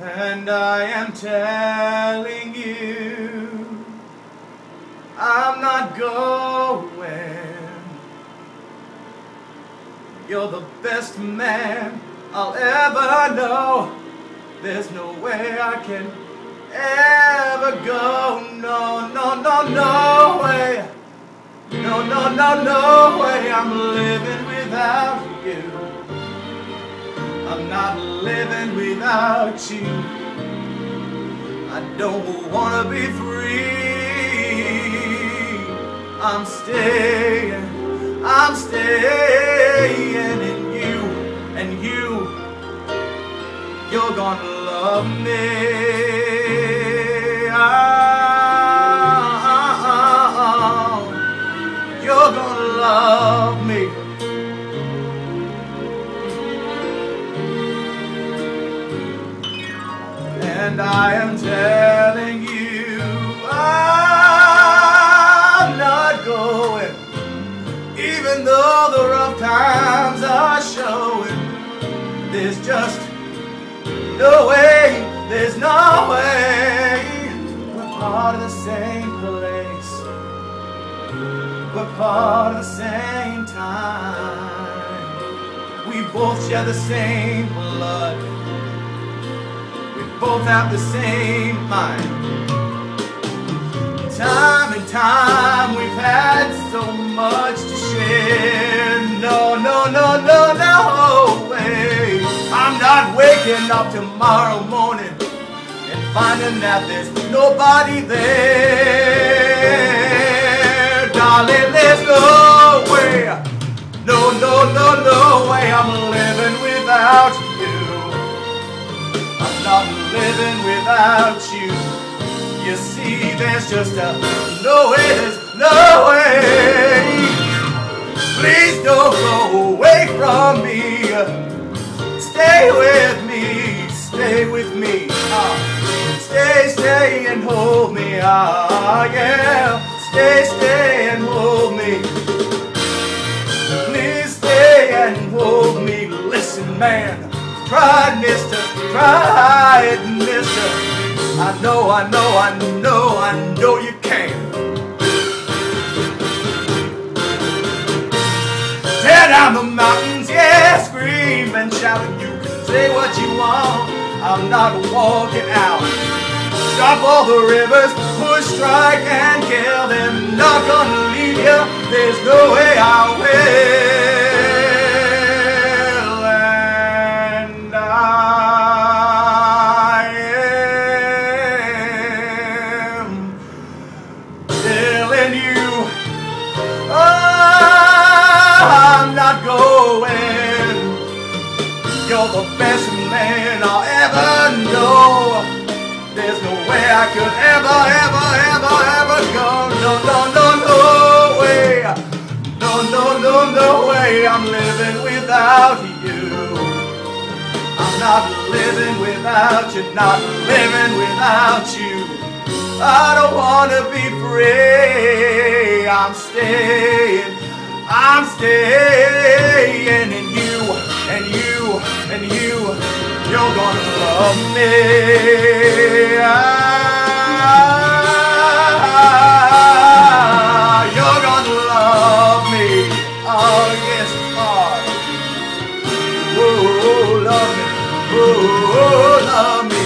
And I am telling you, I'm not going. You're the best man I'll ever know. There's no way I can ever go. No, no, no, no way. No, no, no, no way. I'm living without you. I'm not living without you. I don't wanna be free. I'm staying, I'm staying in you, and you, you're gonna love me. I am telling you, I'm not going. Even though the rough times are showing, there's just no way, there's no way. We're part of the same place, we're part of the same time. We both share the same blood both have the same mind. Time and time we've had so much to share. No, no, no, no, no way. I'm not waking up tomorrow morning and finding that there's nobody there. Darling, there's no way. No, no, no, no way. I'm living without you. I'm not living without you. You see, there's just a no way, there's no way. Please don't go away from me. Stay with me, stay with me. Ah, stay, stay and hold me. Ah, yeah. Stay, stay and hold me. Please stay and hold me. Listen, man. It, mister. It, mister. I know, I know, I know, I know you can. Tear down the mountains, yeah, scream and shout. You can say what you want. I'm not walking out. Stop all the rivers, push, strike, and kill them. Not gonna leave you. There's no way I will. You're the best man I'll ever know. There's no way I could ever, ever, ever, ever go. No, no, no, no way. No, no, no, no way. I'm living without you. I'm not living without you, not living without you. I don't wanna be free. I'm staying, I'm staying You're gonna love me. Oh yes, love me. Oh, love me.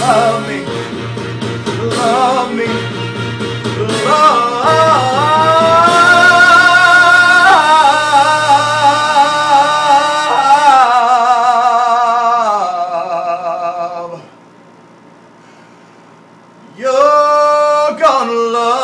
Love me. You're gonna love